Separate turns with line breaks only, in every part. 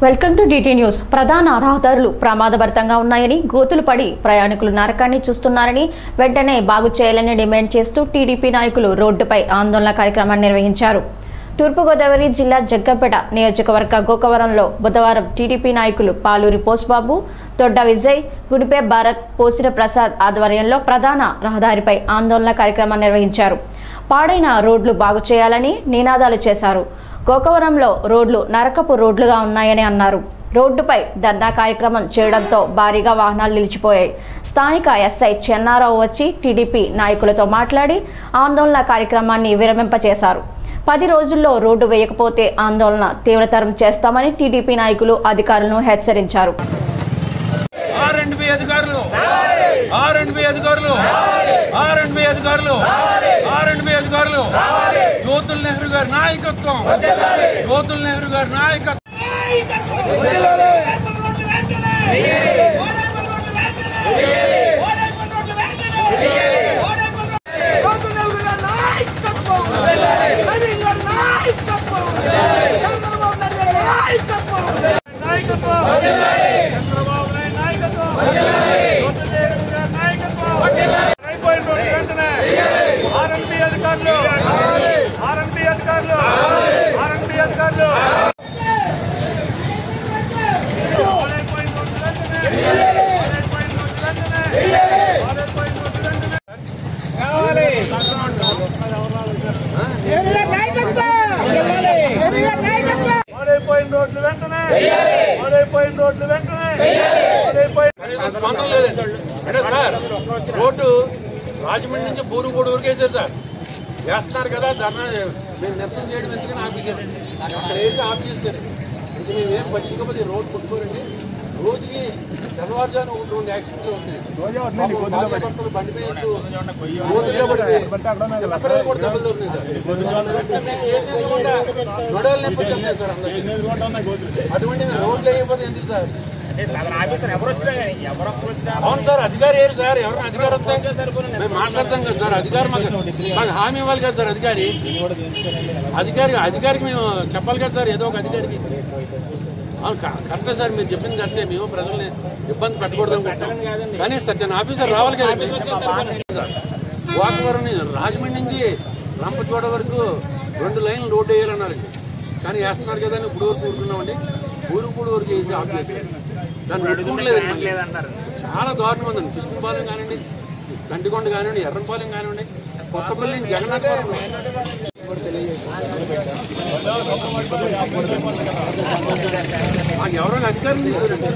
Welcome to DT news. ప్రధాన రహదారులు ప్రమాదభరితంగా ఉన్నాయని గోతులు పడి ప్రయాణికులు నరకాన్ని చూస్తున్నారని వెంటనే బాగు చేయాలని డిమాండ్ చేస్తూ టీడీపీ నాయకులు రోడ్డుపై ఆందోళన కార్యక్రమాన్ని నిర్వహించారు. తూర్పుగోదావరి జిల్లా జగ్గంపేట నియోజకవర్గ గోకవరంలో బుధవారం టీడీపీ నాయకులు పాలూరి పోస్బాబు దొడ్డ విజయ్ గుడిపే భారత్ పోసిన ప్రసాద్ ఆధ్వర్యంలో ప్రధాన రహదారిపై ఆందోళన కార్యక్రమాన్ని నిర్వహించారు. పాడైన రోడ్లు బాగు చేయాలని నినాదాలు చేశారు. గోకవరంలో రోడ్లు నరకపు రోడ్లుగా ఉన్నాయని అన్నారు. రోడ్డుపై ధర్నా కార్యక్రమం చేయడంతో భారీగా వాహనాలు నిలిచిపోయాయి. స్థానిక ఎస్ఐ చెన్నారావు వచ్చి టీడీపీ నాయకులతో మాట్లాడి ఆందోళన కార్యక్రమాన్ని విరమింపచేశారు. పది రోజుల్లో రోడ్డు వేయకపోతే ఆందోళన తీవ్రతరం చేస్తామని టీడీపీ నాయకులు అధికారులను హెచ్చరించారు.
అధికారులు అధికారులు అధికారులు ఆర్ అండ్ బి అధికారులు జ్యోతుల్ నెహ్రూ గారి నాయకత్వం జ్యోతుల్ నెహ్రూ గారి నాయకత్వం ఆర్ఎంపీ పాడైపోయిన రోడ్లు వెంటనే. స్పందన లేదండి అంటే సార్ రోడ్డు రాజమండ్రి నుంచి బూరుగూడు వరకు సార్. వేస్తున్నారు కదా ధర్నా మేము నిరసన చేయడం ఎందుకని ఆఫీస్ అక్కడ వేసి ఆఫీస్ చేశారు. ఇంక మేము ఏం పట్టించకపోతే రోడ్ కొట్టుకోరండి. రోజుకి తెల్లవారుజాను ఒకటి రెండు యాక్సిడెంట్లు అవుతున్నాయి పాపం భార్యాభర్తలు బండి మీద వెళ్తూ గోతుల్లో పడిపోయి చిన్నపిల్లలు కూడా దెబ్బలు తగులుతున్నాయి సార్. వెంటనే ఏసీలు కూడా నొడవలు నొప్పి వచ్చేస్తున్నాయి సార్ అందరికీ. అటువంటి రోడ్లు వేయకపోతే ఎందుకు సార్? అవును సార్ అధికారి ఏరు సార్ ఎవరు అధికారి వస్తే మేము మాట్లాడతాం కదా సార్ అధికారి మాకు మాకు హామీ ఇవ్వాలి కదా సార్ అధికారి. అధికారి అధికారికి మేము చెప్పాలి కదా సార్ ఏదో ఒక అధికారికి. అవును క- కరెక్టే సార్ మీరు చెప్పింది కరెక్టే. మేము ప్రజల్ని ఇబ్బంది పెట్టకూడదు కానీ సర్టన్ ఆఫీసర్ రావాలి కదా. సార్ నుంచి రాజమండ్రి నుంచి రంపచోడ వరకు రెండు లైన్లు రోడ్డు వేయాలన్నారండి. కానీ వేస్తున్నారు కదా అని ఇప్పుడు వరకు ఊరుకున్నామండి. ఊరుకూడు వరకు వేసి ఆఫ్ చేశారు. దాన్ని పెట్టుకోవట్లేదండి మళ్ళీ. చాలా దారుణం ఉందండి. కృష్ణపాలెం కానివ్వండి గంటికొండ కానివ్వండి ఎర్రంపాలెం కానివ్వండి కొత్తపల్లి జగన్నాథపురం. మాకు ఎవరైనా అధికారులు తీసుకురండి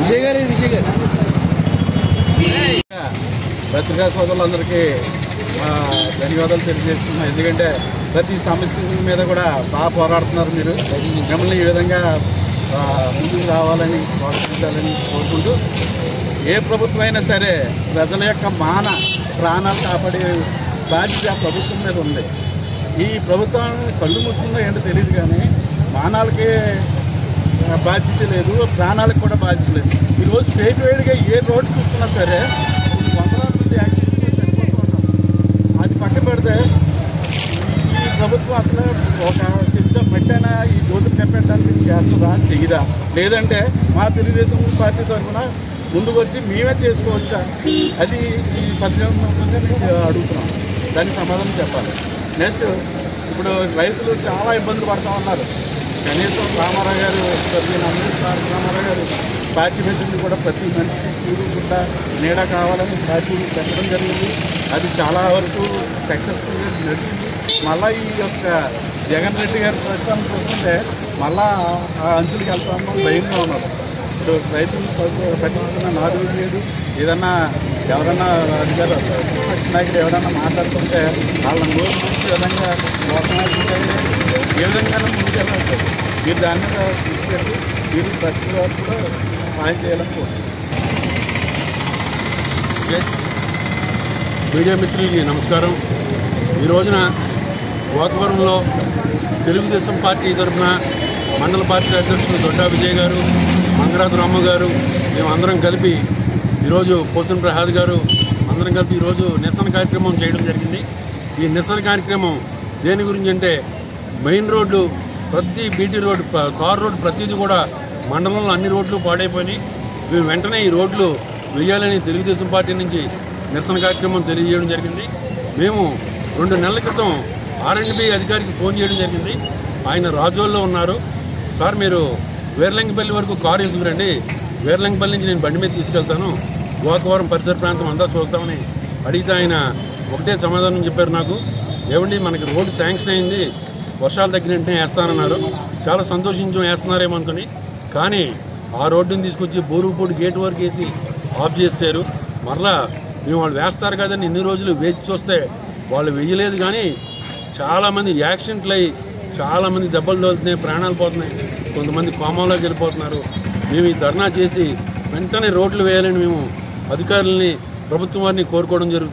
విజయ్ గారు విజయ్ గారు
పత్రికా సోదరులందరికీ ధన్యవాదాలు తెలియజేస్తున్నాను. ఎందుకంటే ప్రతి సమస్య మీద కూడా బాగా పోరాడుతున్నారు మీరు. మిమ్మల్ని ఈ విధంగా ముందుకు రావాలని ప్రోత్సహించాలని కోరుకుంటూ ఏ ప్రభుత్వం అయినా సరే ప్రజల యొక్క మాన ప్రాణాలు కాపాడే బాధ్యత ఆ ప్రభుత్వం మీద ఉంది. ఈ ప్రభుత్వం కళ్ళు మూసుకుందో ఏంటో తెలియదు కానీ మానాలకి బాధ్యత లేదు ప్రాణాలకు కూడా బాధ్యత లేదు. ఈరోజు స్టేట్ వేడిగా ఏ రోడ్డు చూస్తున్నా సరే కొన్ని వందలాది మంది యాక్సిడెంట్లు చనిపోతూ ఉన్నారు అది పక్క పెడితే ఈ ప్రభుత్వం అసలు ఒక సిస్టమ్ పెట్టైనా ఈ జ్యోతులు కప్పెట్టడానికి చేస్తుందా? చెయ్యదా? లేదంటే మా తెలుగుదేశం పార్టీ తరఫున ముందుకు వచ్చి మేమే చేసుకోవచ్చా? అది ఈ పద్దెనిమిది అడుగుతున్నాం. దానికి సమాధానం చెప్పాలి. నెక్స్ట్ ఇప్పుడు రైతులు చాలా ఇబ్బందులు పడతా ఉన్నారు. కనీసం రామారావు గారు ప్రతి అమృత్ రామారావు గారు పార్టీ పెట్టింది కూడా ప్రతి మనిషికి చూడకుండా నీడ కావాలని పార్టీ పెట్టడం జరిగింది. అది చాలా వరకు సక్సెస్ఫుల్గా నడిచింది. మళ్ళీ ఈ యొక్క జగన్ రెడ్డి గారి ప్రచారం చూస్తుంటే మళ్ళా ఆ అంచులకు వెళ్తామో భయంగా ఉన్నారు. ఇప్పుడు రైతులు పట్టు- పట్టించుకున్న నాలుగు లేదు ఏదన్నా ఎవరన్నా అధికారులు ప్రతిపక్ష నాయకులు ఎవరన్నా మాట్లాడుతుంటే వాళ్ళ నోరు చూసి విధంగా మోసమాడుతుంటే ఏ విధంగానే ముందుకెళ్ళాలి మీరు దాని మీద దృష్టి పెట్టి మీరు ప్రతి వారు కూడా సాయం చేయాలని
మీడియా మిత్రులకి నమస్కారం. ఈ రోజున గోకవరంలో తెలుగుదేశం పార్టీ తరఫున మండల పార్టీ అధ్యక్షులు దొడ్డా విజయ్ గారు మంగరాజు రామ్మ గారు మేమందరం కలిపి ఈరోజు పోచన్ ప్రసాద్ గారు అందరం కలిపి ఈరోజు నిరసన కార్యక్రమం చేయడం జరిగింది. ఈ నిరసన కార్యక్రమం దేని గురించి అంటే మెయిన్ రోడ్డు ప్రతి బీటీ రోడ్డు తార్ రోడ్డు ప్రతిదీ కూడా మండలంలో అన్ని రోడ్లు పాడైపోయినాయి. మేము వెంటనే ఈ రోడ్లు వేయాలని తెలుగుదేశం పార్టీ నుంచి నిరసన కార్యక్రమం తెలియజేయడం జరిగింది. మేము రెండు నెలల క్రితం ఆర్ఎండ్బి అధికారికి ఫోన్ చేయడం జరిగింది. ఆయన రాజోల్లో ఉన్నారు. సార్ మీరు వేర్లంగిపల్లి వరకు కారు వేసుకురండి వేర్లంగిపల్లి నుంచి నేను బండి మీద తీసుకెళ్తాను. గోకవరం పరిసర ప్రాంతం అంతా చూస్తామని అడిగితే ఆయన ఒకటే సమాధానం చెప్పారు నాకు. ఏమండి మనకి రోడ్డు శాంక్షన్ అయింది. వర్షాలు తగ్గిన వెంటనే వేస్తానన్నారు. చాలా సంతోషించం వేస్తున్నారేమో అనుకుని. కానీ ఆ రోడ్డుని తీసుకొచ్చి బోరుపూడి గేట్ వరకు వేసి ఆఫ్ చేశారు. మరలా మేము వాళ్ళు వేస్తారు కదని ఇన్ని రోజులు వేచి చూస్తే వాళ్ళు వేయలేదు కానీ చాలామంది యాక్సిడెంట్లు అయ్యి చాలామంది దెబ్బలు తోలుతున్నాయి ప్రాణాలు పోతున్నాయి. కొంతమంది కోమాలోకి వెళ్ళిపోతున్నారు. మేము ఈ ధర్నా చేసి వెంటనే రోడ్లు వేయాలని మేము అధికారులని ప్రభుత్వం వారిని కోరుకోవడం జరుగుతుంది.